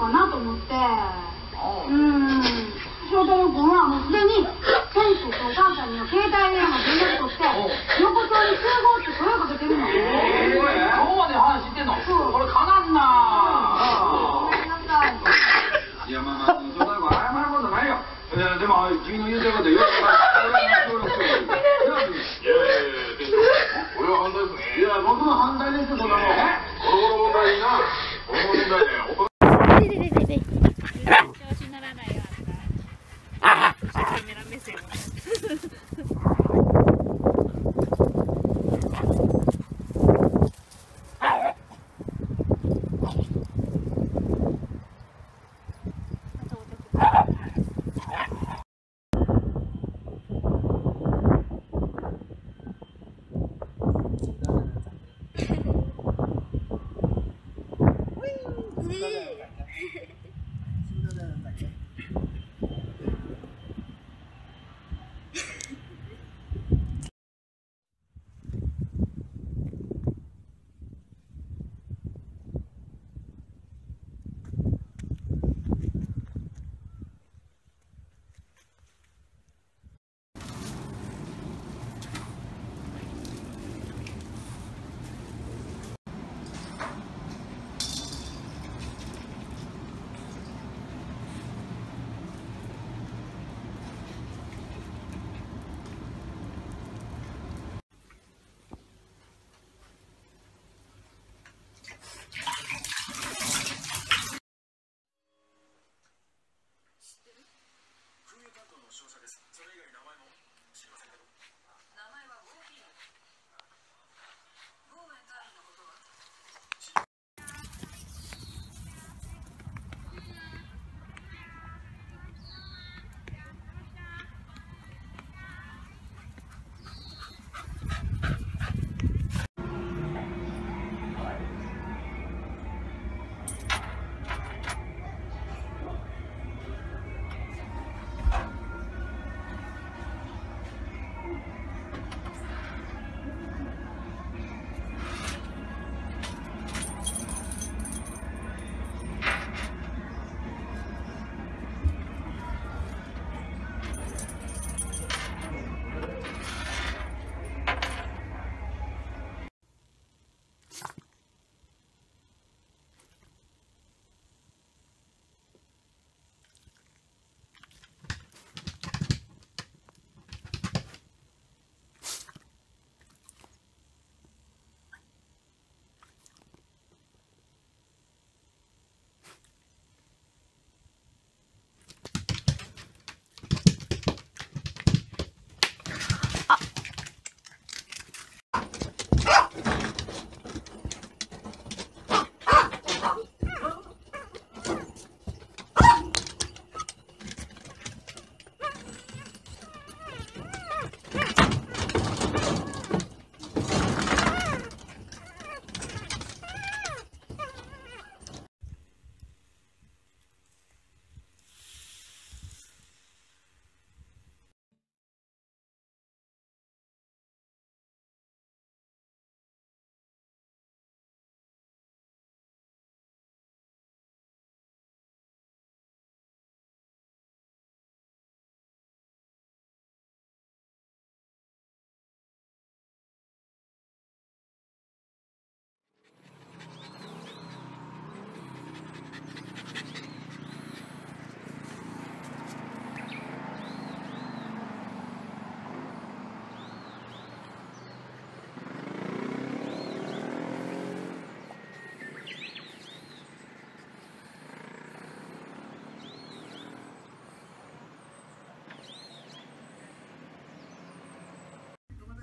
かなと思って。うん。翔太郎君はもうすでに先生とお母さんには携帯電話連絡取って横丁に集合って声をかけてるのええ今日まで話してんの？そう。これかなんなごめんなさい。いやまあまあ謝ることないよいやでも君の言うてることよく分かる俺は協力するいやいやいや反対ですねいや僕も反対ですそんなもん。この問題いいな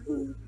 Mm-hmm.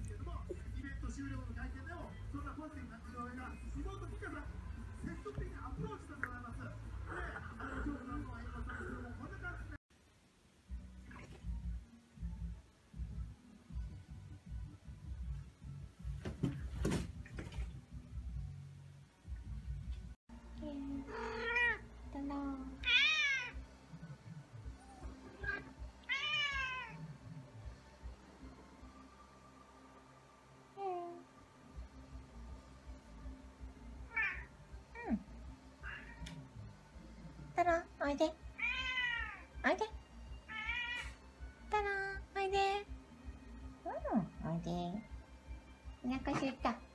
おいで。おいで。たらおいでうんおいでお腹すいた